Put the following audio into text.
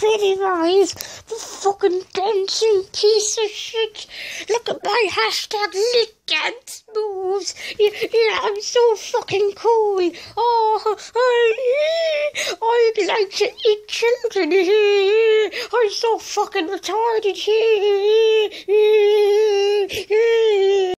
Pennywise, the fucking dancing piece of shit. Look at my hashtag lit dance moves. Yeah, yeah, I'm so fucking cool. Oh, I, I like to eat children. I'm so fucking retarded.